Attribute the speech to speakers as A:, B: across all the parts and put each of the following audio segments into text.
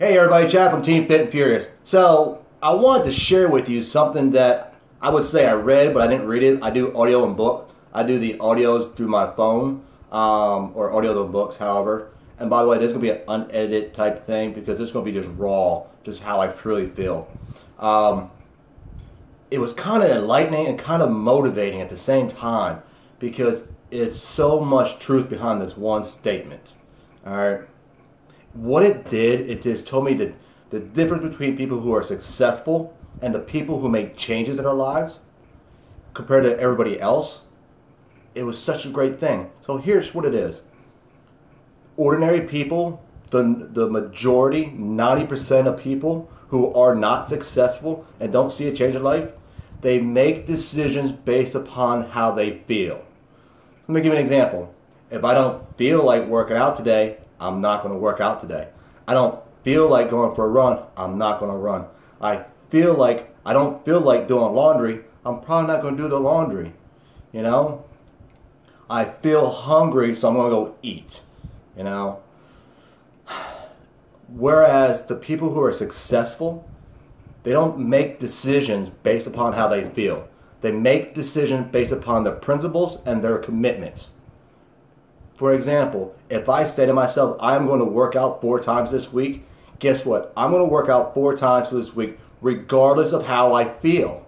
A: Hey everybody, Chad from Team Fit and Furious. So, I wanted to share with you something that I would say I read, but I didn't read it. I do audio and book. I do the audios through my phone, um, or audio and books, however. And by the way, this is going to be an unedited type thing because this is going to be just raw, just how I truly feel. Um, it was kind of enlightening and kind of motivating at the same time because it's so much truth behind this one statement. All right what it did, it just told me that the difference between people who are successful and the people who make changes in their lives compared to everybody else, it was such a great thing. So here's what it is. Ordinary people, the, the majority, 90% of people who are not successful and don't see a change in life, they make decisions based upon how they feel. Let me give you an example. If I don't feel like working out today, I'm not going to work out today. I don't feel like going for a run. I'm not going to run. I feel like I don't feel like doing laundry. I'm probably not going to do the laundry. You know? I feel hungry, so I'm going to go eat. You know? Whereas the people who are successful, they don't make decisions based upon how they feel. They make decisions based upon their principles and their commitments. For example, if I say to myself, I'm going to work out four times this week, guess what? I'm going to work out four times for this week, regardless of how I feel.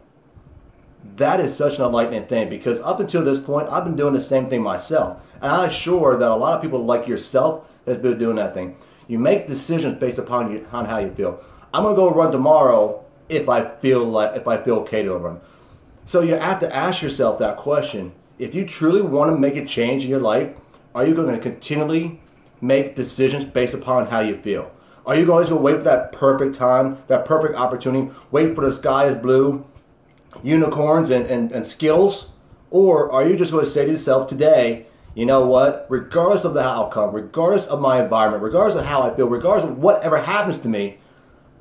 A: That is such an enlightening thing because up until this point, I've been doing the same thing myself. And I'm sure that a lot of people like yourself has been doing that thing. You make decisions based upon, you, on how you feel. I'm going to go run tomorrow if I feel like if I feel okay to run. So you have to ask yourself that question. If you truly want to make a change in your life, are you going to continually make decisions based upon how you feel? Are you always going to wait for that perfect time, that perfect opportunity, wait for the sky is blue, unicorns and, and, and Skittles? Or are you just going to say to yourself today, you know what, regardless of the outcome, regardless of my environment, regardless of how I feel, regardless of whatever happens to me,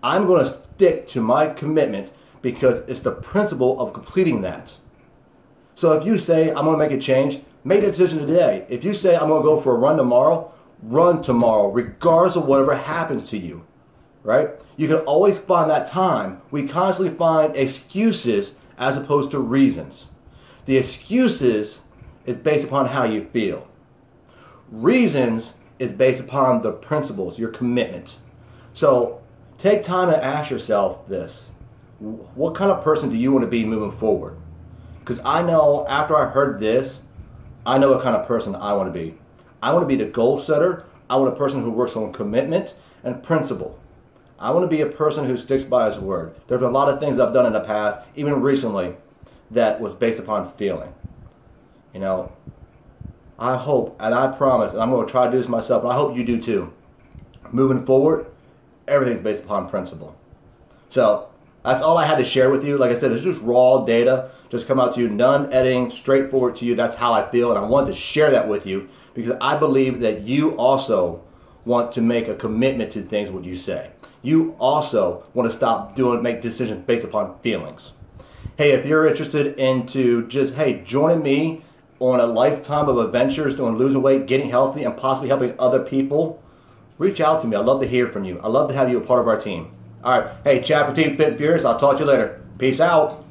A: I'm going to stick to my commitment because it's the principle of completing that. So if you say, I'm going to make a change, make a decision today. If you say, I'm going to go for a run tomorrow, run tomorrow, regardless of whatever happens to you, right? You can always find that time. We constantly find excuses as opposed to reasons. The excuses is based upon how you feel. Reasons is based upon the principles, your commitment. So take time to ask yourself this. What kind of person do you want to be moving forward? Because I know after I heard this, I know what kind of person I want to be. I want to be the goal setter. I want a person who works on commitment and principle. I want to be a person who sticks by his word. There have been a lot of things I've done in the past, even recently, that was based upon feeling. You know, I hope and I promise, and I'm going to try to do this myself, and I hope you do too. Moving forward, everything's based upon principle. So that's all I had to share with you. Like I said, it's just raw data, just come out to you, none editing, straightforward to you. That's how I feel, and I wanted to share that with you because I believe that you also want to make a commitment to things what you say. You also want to stop doing make decisions based upon feelings. Hey, if you're interested into just hey joining me on a lifetime of adventures doing losing weight, getting healthy, and possibly helping other people, reach out to me. I'd love to hear from you. I'd love to have you a part of our team. All right. Hey, Chad for Team Furious. I'll talk to you later. Peace out.